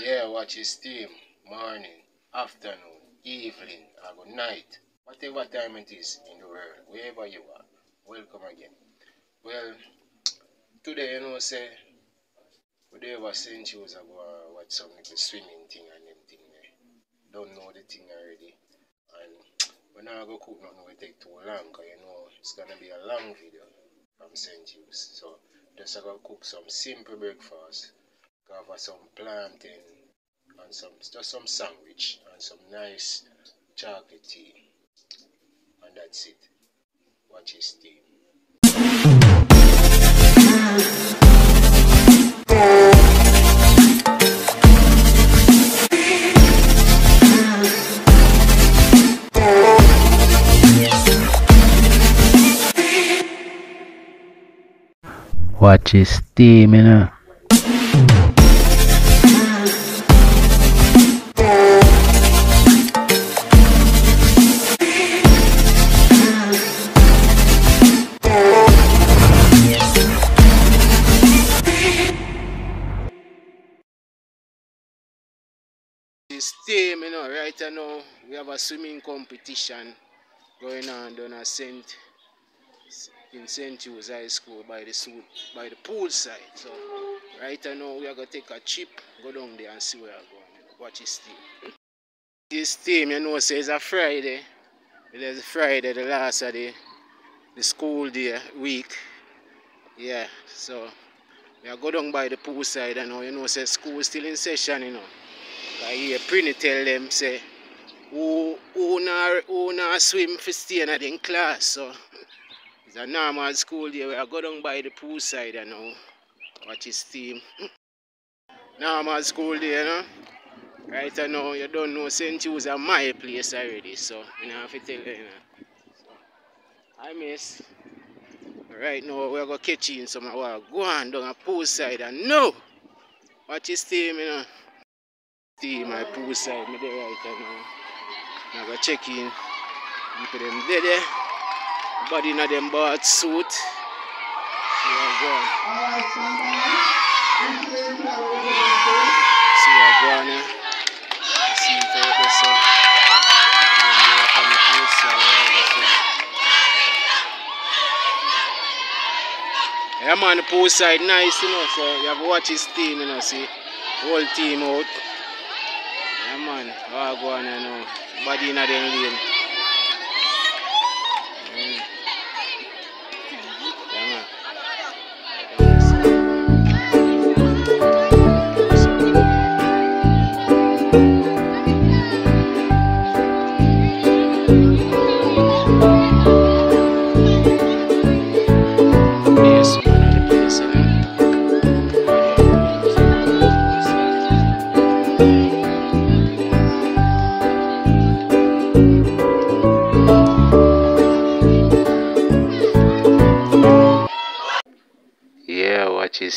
Yeah, watch his team. Morning, afternoon, evening, or good night. Whatever time it is in the world, wherever you are. Welcome again. Well, today, you know, say, a St. Joe's go uh, some little swimming thing and thing there. Don't know the thing already. And not going to cook nothing will take too long because you know it's going to be a long video from St. Joe's. So, just I go cook some simple breakfast. Cover some plantain and some just some sandwich and some nice chocolate tea. And that's it. Watch his team. Watch his team, you know. This team, you know, right now we have a swimming competition going on down at St. in St. Hugh's High School by the su- by the pool side. So right now we are gonna take a trip, go down there and see where we're going. Watch this team. This team, you know, says a Friday. It is Friday, the last of the, the school day week. Yeah, so we are go down by the pool side and now you know say school still in session, you know. I hear Prinny tell them say who who not who not swim for staying at in class. So it's a normal school day. We are go down by the pool side and now watch his team. normal school day, you know. Right now you don't know St. Hugh's are my place already, so you know have to tell you, you know. So, I miss. Right now we're gonna catch in some. Go on down a pool side and no watch his team, you know. Team my pool side, me there right now. Now go check in. People them there there. Body in them bath suit. See going. See what going? See it out there so. Then we up on the pool side right there so. Yeah man, the pool side nice, you know, so you have to watch his team, you know, see. Whole team out. Man, what go on you know. Body in a them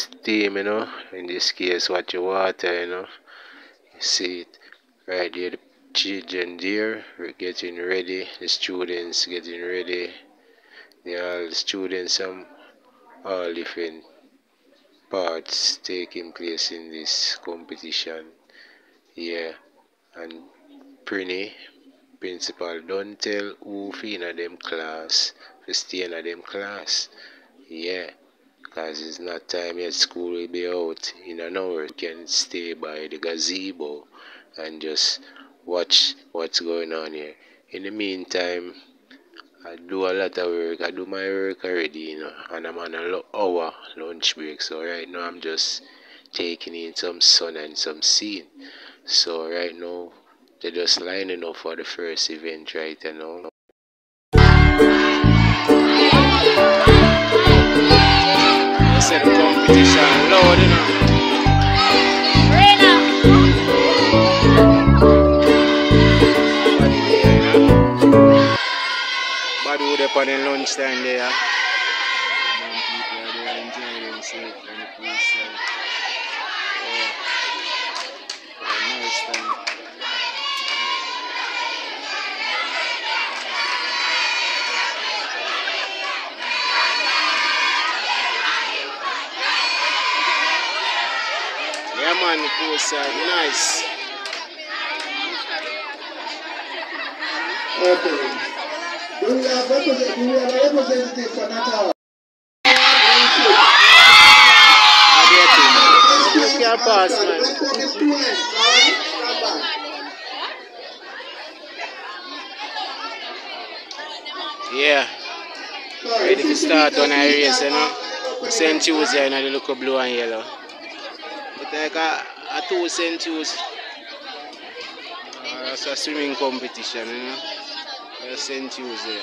watch his team, you know. In this case, what you water, you know. You see it right there, the children there we're getting ready, the students getting ready. Are the students, some all different parts taking place in this competition. Yeah, and Prinny, principal, don't tell who in a them class, to stay in them class. Yeah, because it's not time yet, school will be out in an hour. You can stay by the gazebo and just watch what's going on here. In the meantime, I do a lot of work. I do my work already, you know, and I'm on a hour lunch break. So right now I'm just taking in some sun and some scene. So right now they're just lining up for the first event right now. Said the competition Lord, you know. Body there, you know. Body would up on the lunchtime there. Man, people are there enjoying themselves on the poolside. Yeah. Have a nice time. Yeah, man, the pool side. Nice. Okay. We have represent, we have a representative for Natal? Can't pass, man. Yeah. Ready to start on race, you know. St. Tuesday, you know, the look blue and yellow. Like a, two. Tuesday. Uh, it's a swimming competition, you know. Uh, St. Tuesday.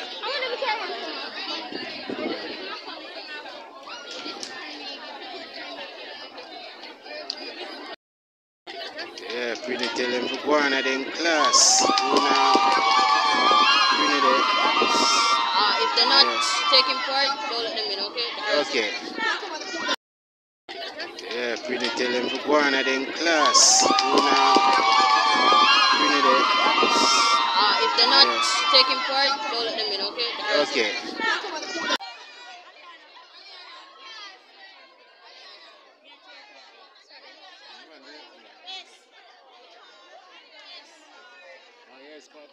Yeah, pretty tell them to go on at them class. You know, pretty there. Uh, if they're not Yeah. taking part, don't let them in, okay? Okay. Yeah, pretty tell them to go on at them class. You know, pretty there. Uh, if they're not Yeah. taking part, don't let them in, okay? Okay. Oh, yes, but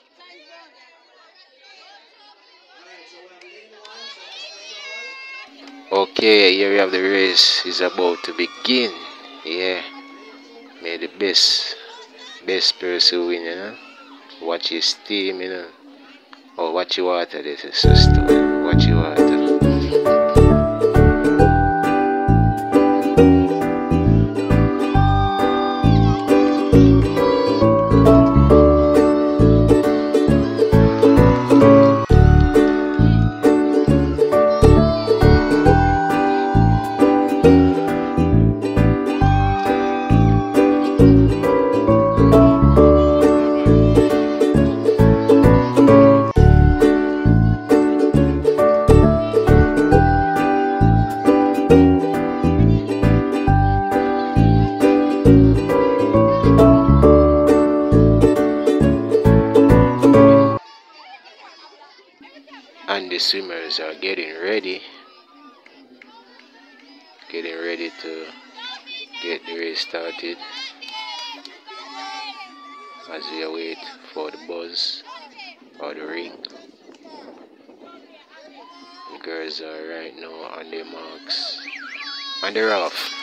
Okay, here we have the race is about to begin. Yeah. May the best best person win, you know. Watch his team, you know. Or watch your water, this is so stupid. Watch your water. And the swimmers are getting ready. Getting ready to get the race started. As we await for the buzz or the ring. The girls are right now on their marks. And they're off.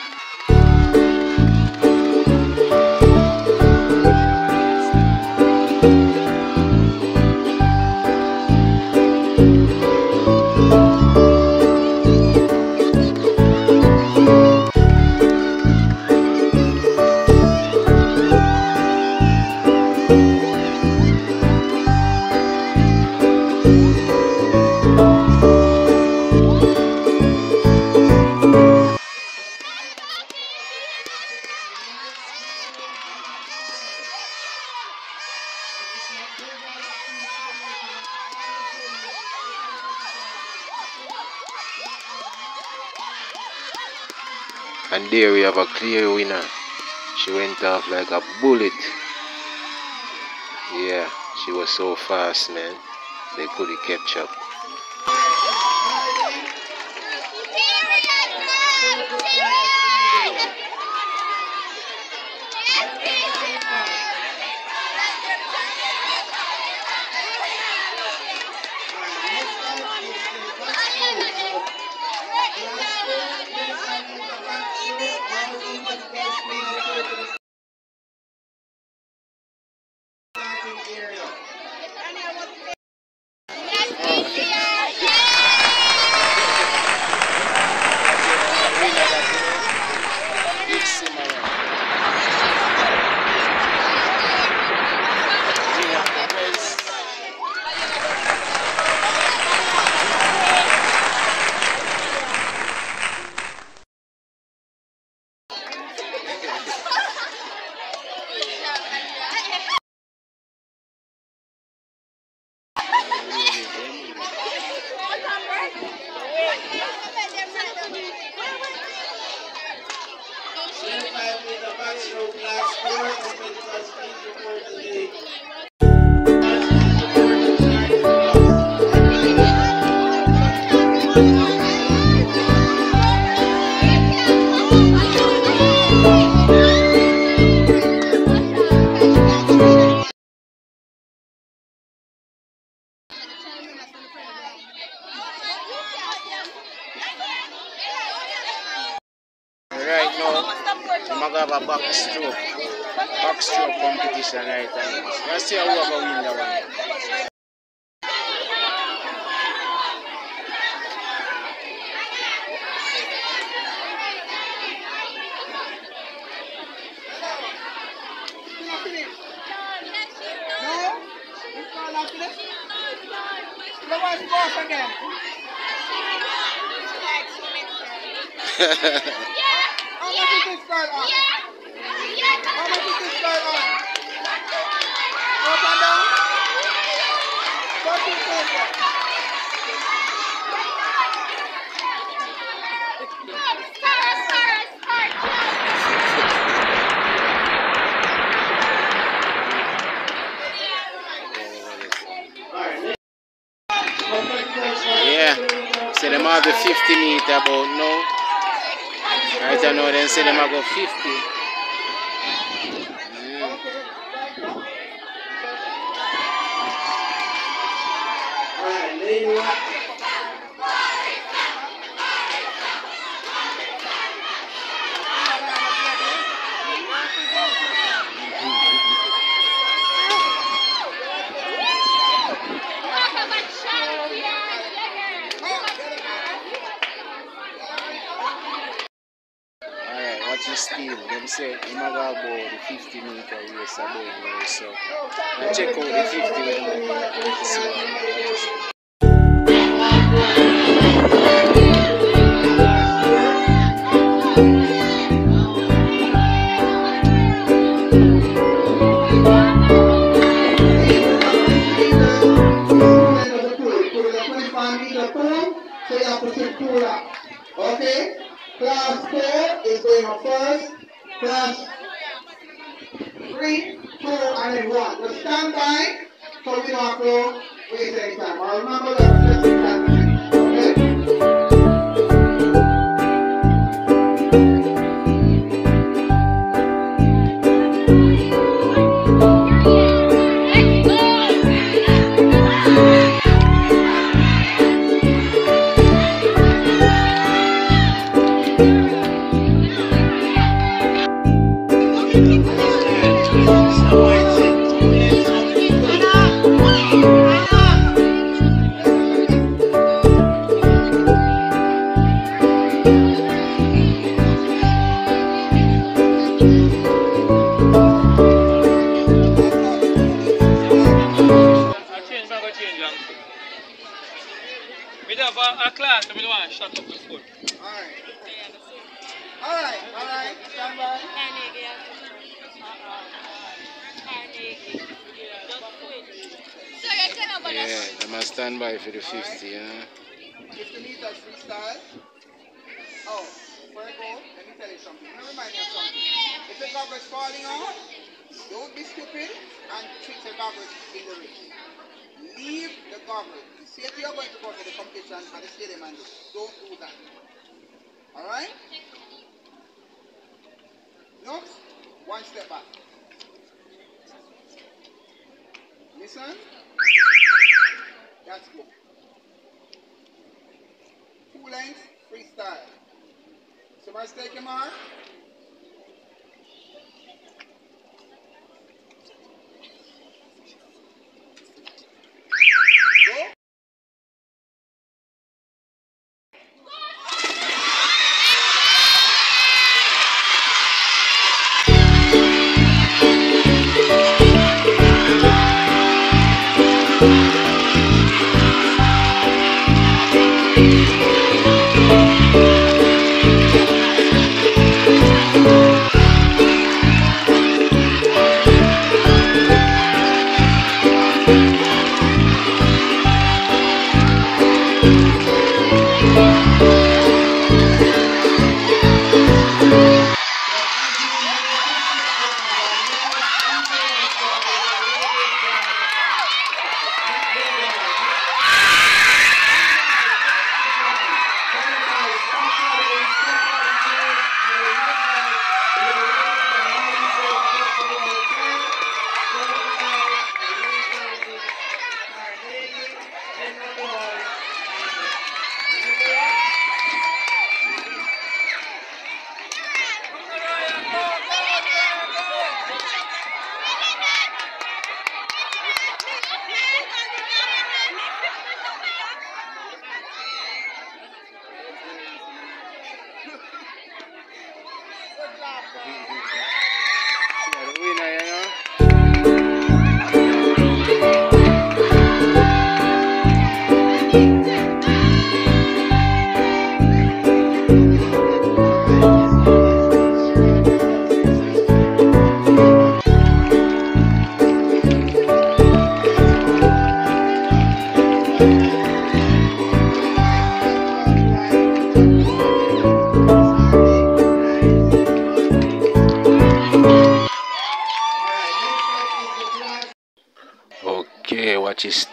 And there we have a clear winner. She went off like a bullet. Yeah, she was so fast, man. They couldn't catch up. first go for them. yeah. How much is this card on? Yeah. How much is this card on? 50 meter about don't know. they say they might go 50. say Imaga ball, the 50 meter, we are So, check out the 50 meter. Don't do that. Alright? No? One step back. Listen? That's good. Two lengths, freestyle. Somebody take him mark.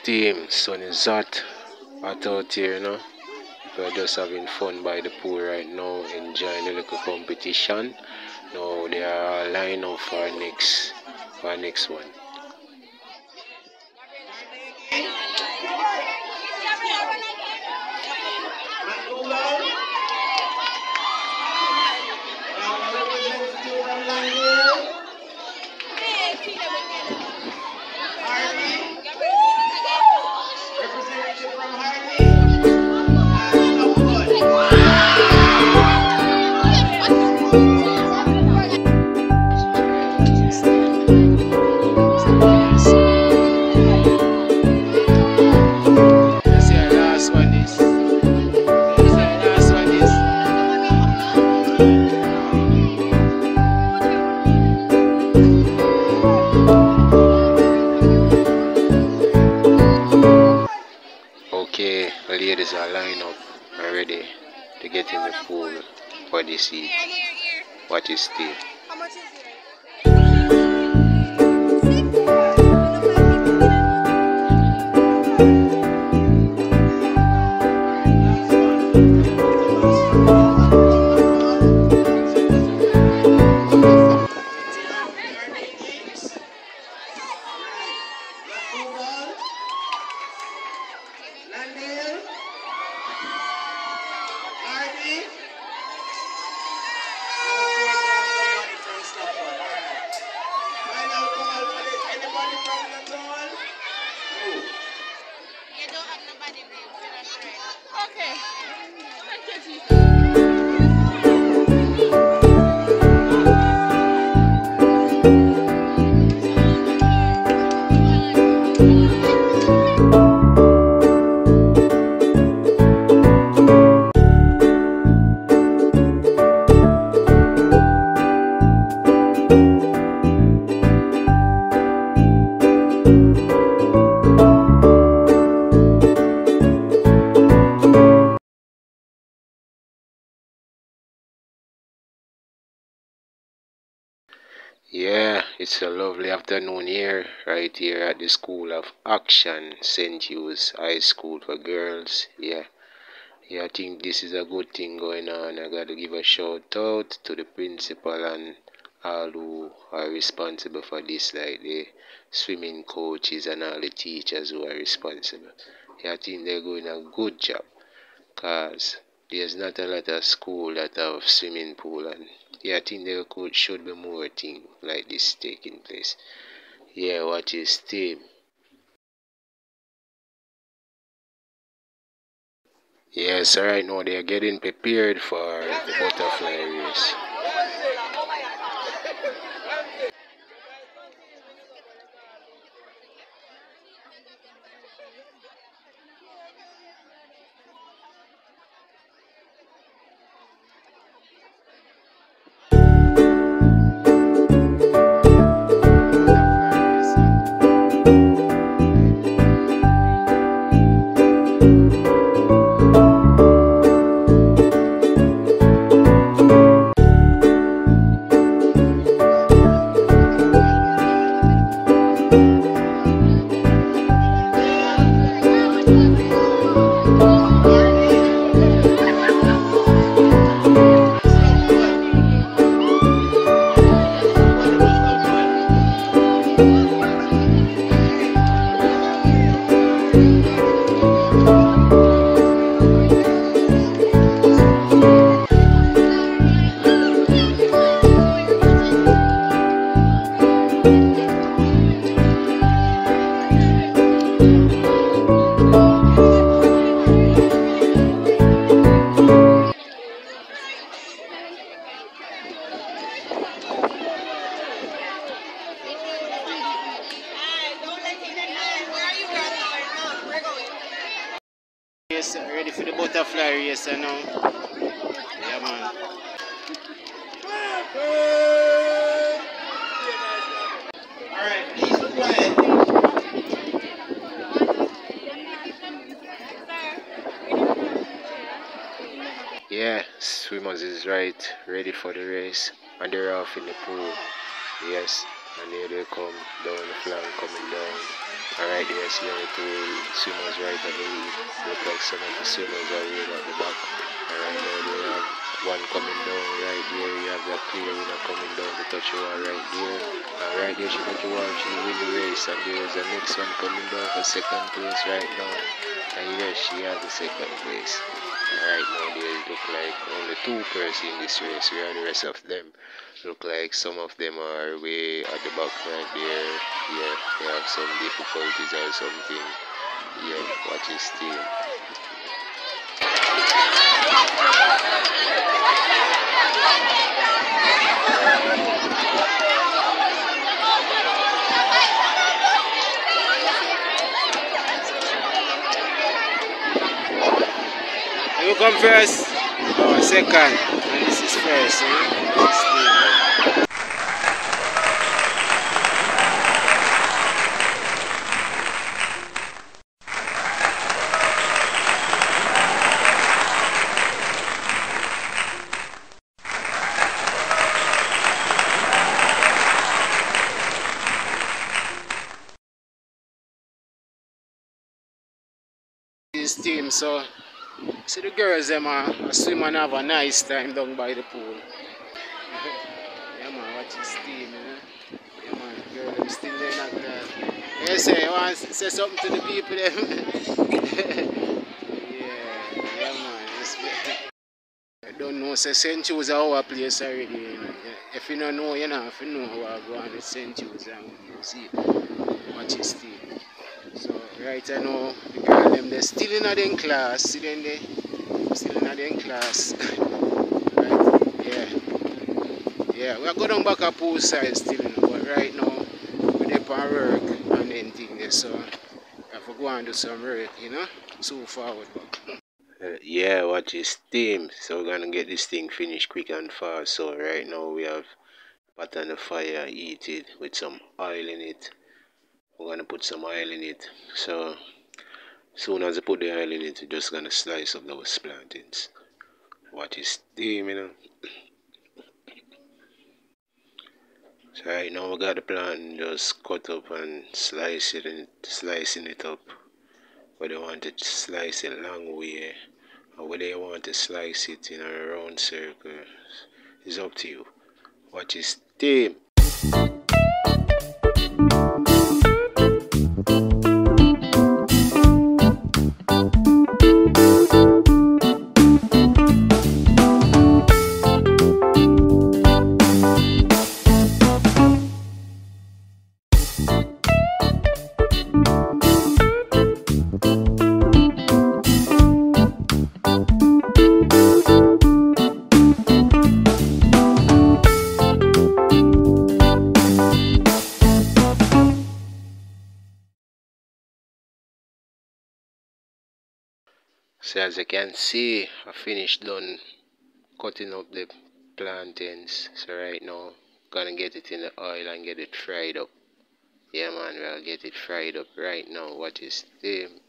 Team. Sun is hot. Hot out here, you know. We're just having fun by the pool right now, enjoying the little competition. Now they are lined up for next for next one. Representative Okay. Thank you, Jesus. It's a lovely afternoon here, right here at the School of Action, St. Hugh's High School for Girls. Yeah, yeah, I think this is a good thing going on. I got to give a shout out to the principal and all who are responsible for this, like the swimming coaches and all the teachers who are responsible. Yeah, I think they're doing a good job because there's not a lot of school that have swimming pool and yeah, I think there could should be more thing like this taking place. Yeah, what is team. Yes, right now they are getting prepared for the butterfly race. Swimmers is right, ready for the race, and they're off in the pool. Yes, And here they come down the flank coming down. Alright, right there, see the two swimmers right at the lead. Look like some of the swimmers are way at the back. Alright, right now they have one coming down right there. You have that clear winner coming down to touch the wall right there. And right there she touch the wall, she win the race. And there's the next one coming down for second place right now. And yes, she has the second place. Right now there look like only two persons in this race. Where the rest of them? Look like some of them are way at the back right there. Yeah, they have some difficulties or something. Yeah, watch his team. You come first. Oh, second. This is first. Eh? This team, eh? So the girls them uh, are, are swim and have a nice time down by the pool. yeah man, watch this team, you know. Yeah man, girl them still there not there. You say you want to say something to the people them. yeah, yeah man. It's, I don't know, say St. Hugh's our place already. You know. If you don't know, you know, if you know how I go on with St. Hugh's and you see watch his team. So right I know girl them they still in a class, still in still in a class. right, yeah. Yeah, we are going back pool side still, you know, but right now we're there on work and then thing so I have to go and do some work, you know, so forward back. Uh, yeah, watch his team. So we're gonna get this thing finished quick and fast. So right now we have pot on the fire, eat it with some oil in it. We're gonna put some oil in it. So soon as I put the oil in it, just gonna slice up those plantains. Watch his steam, you know. So right now we got the plantain just cut up and slice it and slicing it up. Whether you want to slice it long way or whether you want to slice it in a round circle is up to you. Watch his steam. So as you can see, I finished done cutting up the plantains. So right now, gonna get it in the oil and get it fried up. Yeah man, we'll get it fried up right now. Watch this steam.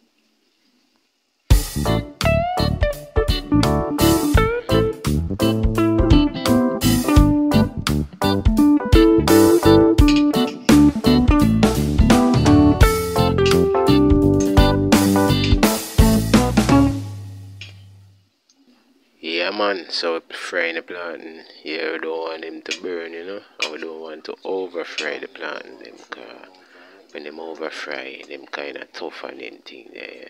Man, so we're frying the plantain. Yeah, we don't want them to burn, you know. And we don't want to over fry the plantain them cause when them over fry them kinda tough and them thing there.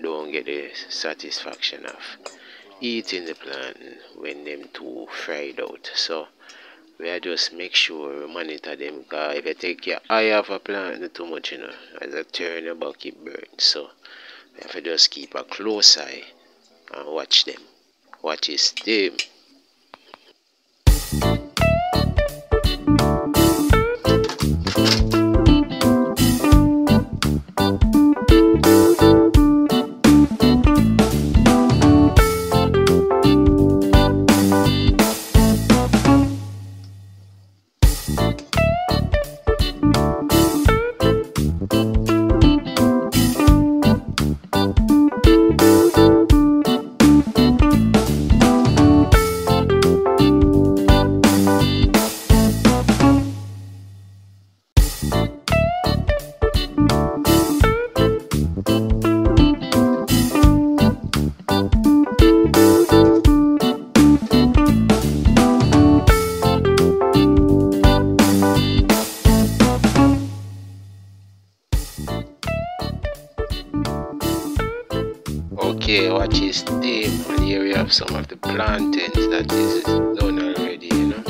Don't get the satisfaction of eating the plantain when them too fried out. So we just make sure we monitor them cause if you take your eye off a plantain too much, you know, as a turn back it burns. So we have to just keep a close eye and watch them. Watch his Okay, watch his. And here we have some of the plantains that is done already, you know.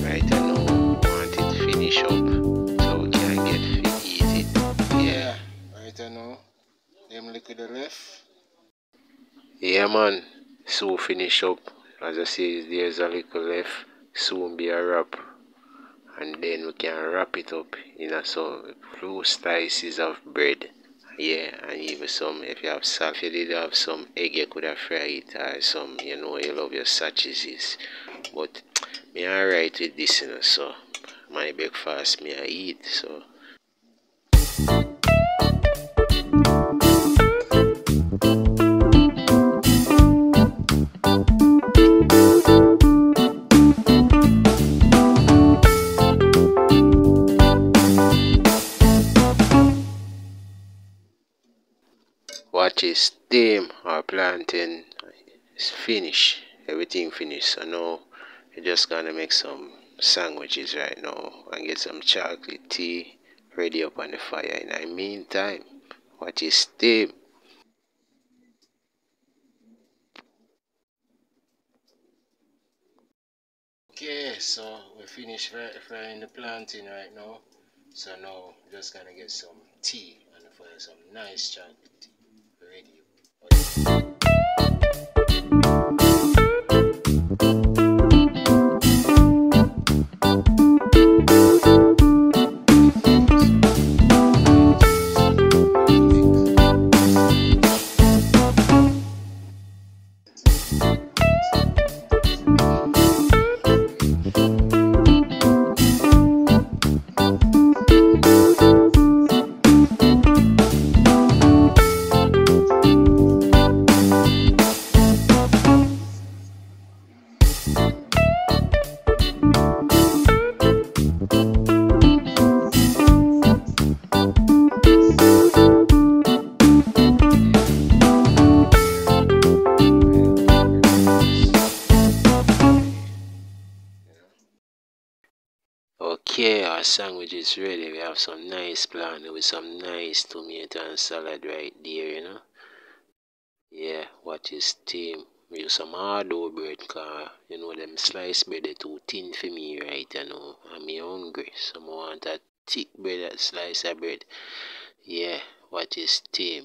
Right, I know we want it finish up so we can get to easy it. Yeah, right, I know. Them at left. Yeah, man. So finish up. As I say, there's a little left. Soon be a wrap. And then we can wrap it up in a so few slices of bread. Yeah, and even some, if you have salt, if you did have some egg, you could have fried it or some, you know, you love your sausages. But me alright with this, you know, so my breakfast me I eat, so. Watch his steam or planting is finished. Everything finished. So now we're just gonna make some sandwiches right now and get some chocolate tea ready up on the fire. In the meantime, watch his steam. Okay, so we finished frying the planting right now. So now just gonna get some tea on the fire, some nice chocolate tea ready. Is ready. We have some nice plantain with some nice tomato and salad right there, you know. Yeah, what is steam? We use some hard bread car you know them sliced bread they too thin for me right you know. I'm hungry. So I want a thick bread that slice of bread. Yeah, what is steam?